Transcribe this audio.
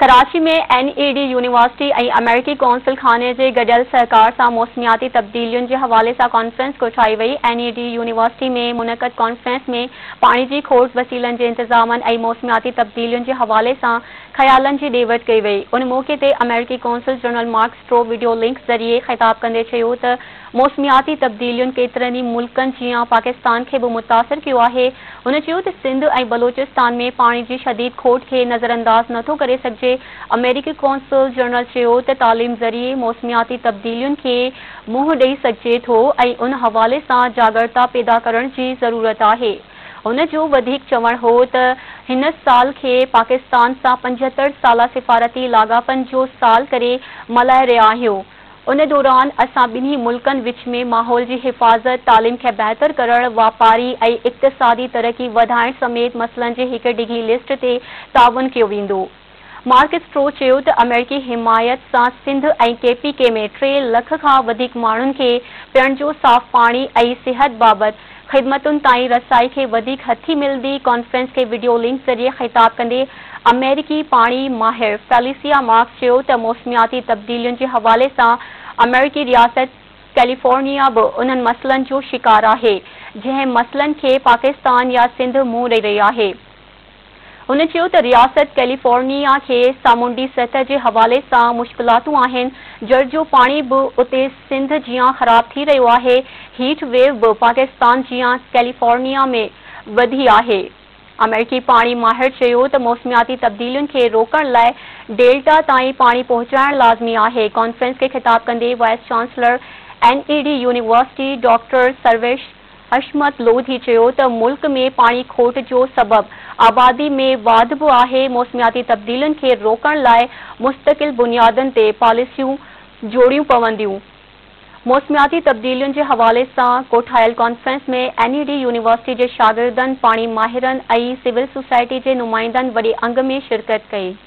कराची में N A D university ऐं अमेरिकी कौंसिल खाने के गॾियल सरकार से मौसमियाती तब्दीलियों के हवाले से कॉन्फ्रेंस कोठाई वही एन डी यूनिवर्सिटी में मुनक़द कॉन्फ्रेंस में पानी की खोज वसीलन के इंतजाम ऐं मौसमियाती तब्दीलियुनि के हवाले से ख्याल की डेवट कई वही उन मौक़े से अमेरिकी consul general Mark Stroh video link ज़रिए ख़िताब कंदे चयो मौसमियाती तब्दीलियुनि केतिरनि ही मुल्कनि जिया पाकिस्तान के भी मुतासर किया है हुन सिंध ऐं बलोचिस्तान में पानी की शदीद खोट के नज़रअंदाज़ नथो करे सघिजे अमेरिकी कौंसल जनरल चयो त तालीम ज़रिए मौसमियाती तब्दीलियुनि खे मुंहुं ॾेई सघिजे थो ऐं उन हवाले सां जागरता पैदा करण जी ज़रूरत आहे हुन जो वधीक चवणु हो त हिन साल खे पाकिस्तान सां पंजहतरि साल सिफ़ारती लाॻापनि जो साल करे मल्हाए रहिया आहियूं उन दौरान असां ॿिन्ही मुल्कनि विच में माहौल जी हिफ़ाज़त तालीम खे बहितरु करणु वापारी ऐं इक़्तिसादी तरक़ी वधाइण समेत मसइलनि जे हिकु डिघी लिस्ट ते तावन कयो वेंदो मार्क स्ट्रो चयो त अमेरिकी हिमायत सां सिंध ऐं केपी के में टे लख खां वधीक माण्हुनि खे पीअण जो साफ़ पाणी ऐं सिहत बाबति ख़िदमतुनि ताईं रसाई खे वधीक हथु मिलंदी कॉन्फ्रेंस खे वीडियो लिंक ज़रिए ख़िताब कंदे अमेरिकी पाणी माहिर फैलिसिया मार्क्स चयो त मौसमियाती तब्दीलियुनि जे हवाले सां अमेरिकी रियासत कैलिफोर्निया बि उन्हनि मसइलनि जो शिकार आहे जंहिं मसइलनि खे पाकिस्तान या सिंध मुंहुं ॾेई रही आहे उन चयो त रियासत कैलिफोर्निया खे सामुंडी सतह जे हवाले सां मुश्किलातूं आहिनि जड़ जो पाणी बि उते सिंध जीअं ख़राब थी रहियो आहे हीट वेव बि पाकिस्तान जीअं कैलिफोर्निया में वधी आहे अमेरिकी पाणी माहिर चयो त मौसमियाती तब्दीलियुनि खे रोकण लाइ डेल्टा ताईं पाणी पहुचाइण लाज़मी आहे कॉन्फ्रेंस खे ख़िताब कंदे vice chancellor N E D university doctor Sarosh Hashmat Lodhi चयो त मुल्क में पानी खोट जो सबब आबादी में वाध भी है मौसमियाती तब्दील के रोकण लाइ मुस्तकिल बुनियादनि ते पॉलिसियूं जोड़ियूं पवंद मौसमियाती तब्दील के हवाले से कोठायल कॉन्फ्रेंस में एन ई डी यूनिवर्सिटी के शागिर्दनि पानी माहिरनि सिविल सोसाइटी के नुमाइंदनि वे अंग में शिरकत कई